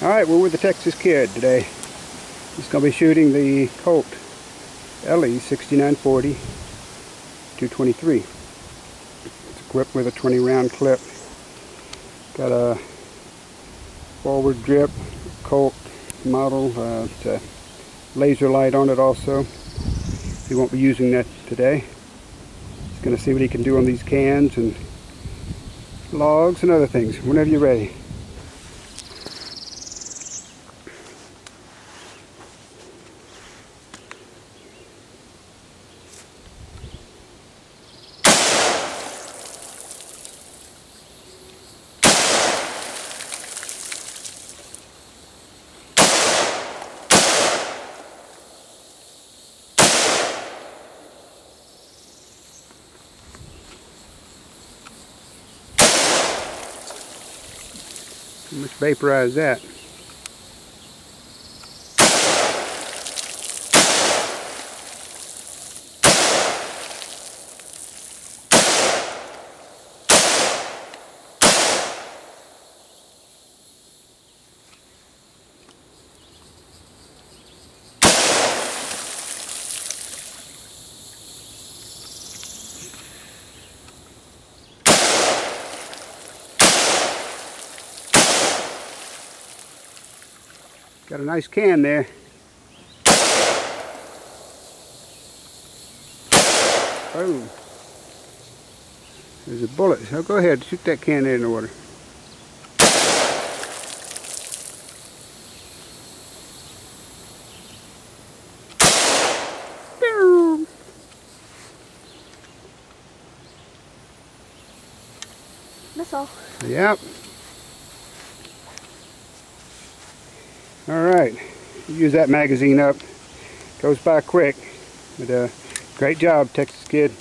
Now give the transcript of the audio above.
Alright, we're with the Texas Kid today. He's going to be shooting the Colt LE 6940 223. It's equipped with a 20 round clip. Got a forward grip Colt model. Uh, it's a laser light on it also. He won't be using that today. He's going to see what he can do on these cans and logs and other things whenever you're ready. Let's vaporize that. Got a nice can there. Oh. There's a bullet. So go ahead, shoot that can there in the water. All. Yep. All right, use that magazine up. Goes by quick, but uh, great job, Texas Kid.